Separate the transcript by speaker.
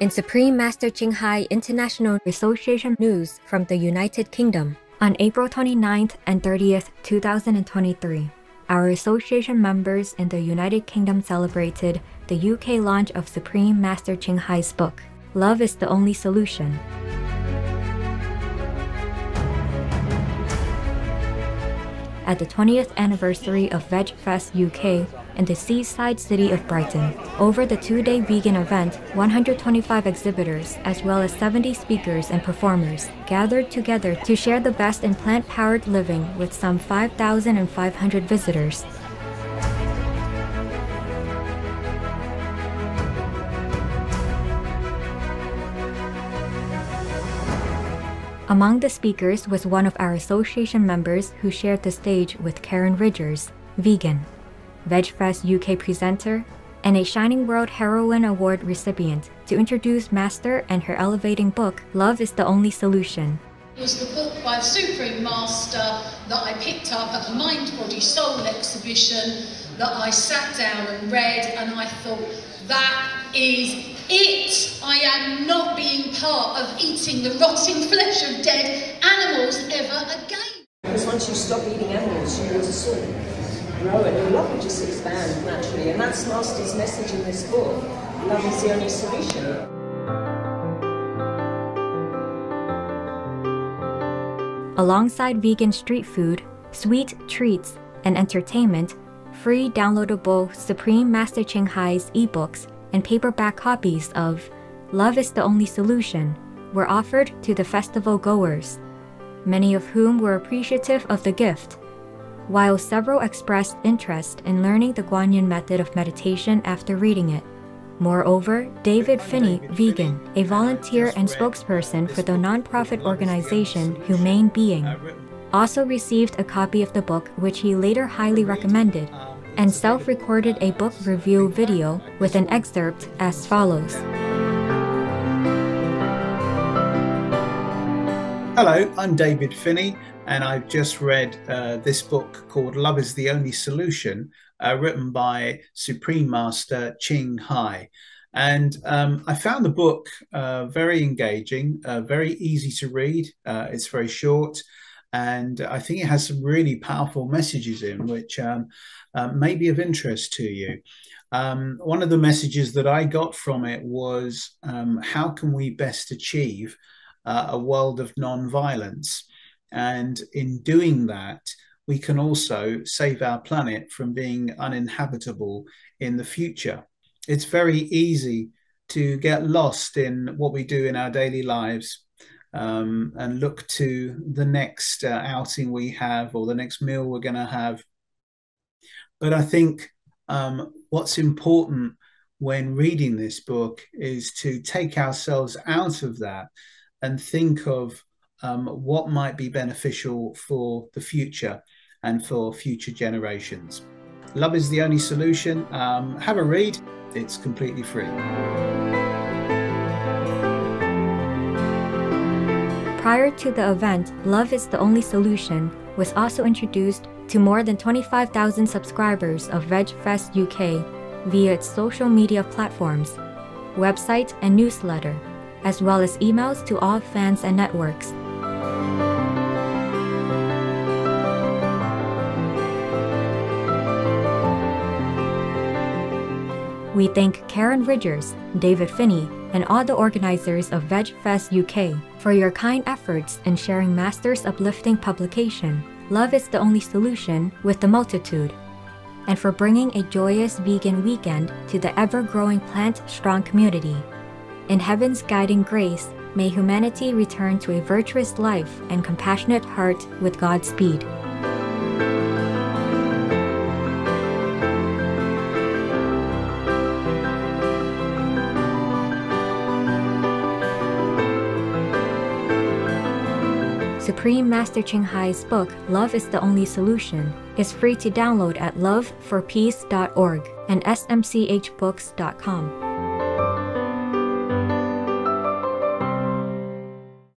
Speaker 1: in Supreme Master Ching Hai International Association news from the United Kingdom on April 29th and 30th, 2023. Our association members in the United Kingdom celebrated the UK launch of Supreme Master Ching Hai's book, Love is the Only Solution. At the 20th anniversary of VegFest UK, in the seaside city of Brighton. Over the two day vegan event, 125 exhibitors, as well as 70 speakers and performers, gathered together to share the best in plant powered living with some 5,500 visitors. Among the speakers was one of our association members who shared the stage with Karin Ridgers, vegan. VegFest UK presenter, and a Shining World Heroine Award recipient to introduce Master and her elevating book, Love is the Only Solution.
Speaker 2: It was the book by the Supreme Master that I picked up at the Mind, Body, Soul exhibition that I sat down and read, and I thought, that is it. I am not being part of eating the rotting flesh of dead animals ever again.
Speaker 3: Because once you stop eating animals, you lose a soul grow and your love will just expand naturally. And that's Master's message in this book. Love is the only solution.
Speaker 1: Alongside vegan street food, sweet treats, and entertainment, free downloadable Supreme Master Ching Hai's ebooks and paperback copies of Love is the Only Solution were offered to the festival goers, many of whom were appreciative of the gift while several expressed interest in learning the Quan Yin method of meditation after reading it. Moreover, David Finney, vegan, a volunteer and spokesperson for the nonprofit organization Humane Being, also received a copy of the book, which he later highly recommended, and self recorded a book review video with an excerpt as follows.
Speaker 4: Hello, I'm David Finney, and I've just read uh, this book called Love is the Only Solution, uh, written by Supreme Master Ching Hai. And um, I found the book uh, very engaging, uh, very easy to read. Uh, it's very short, and I think it has some really powerful messages in which um, uh, may be of interest to you. Um, one of the messages that I got from it was um, how can we best achieve a world of non-violence? And in doing that, we can also save our planet from being uninhabitable in the future. It's very easy to get lost in what we do in our daily lives um, and look to the next uh, outing we have or the next meal we're going to have. But I think um, what's important when reading this book is to take ourselves out of that and think of um, what might be beneficial for the future and for future generations. Love is the only solution. Um, have a read, it's completely free.
Speaker 1: Prior to the event, Love is the Only Solution was also introduced to more than 25,000 subscribers of VegFest UK via its social media platforms, website, and newsletter, as well as emails to all fans and networks. We thank Karin Ridgers, David Finney, and all the organizers of VegFest UK for your kind efforts in sharing Master's uplifting publication, Love is the Only Solution, with the multitude, and for bringing a joyous vegan weekend to the ever growing plant strong community. In heaven's guiding grace, may humanity return to a virtuous life and compassionate heart with Godspeed. Supreme Master Ching Hai's book, Love is the Only Solution, is free to download at loveforpeace.org and smchbooks.com.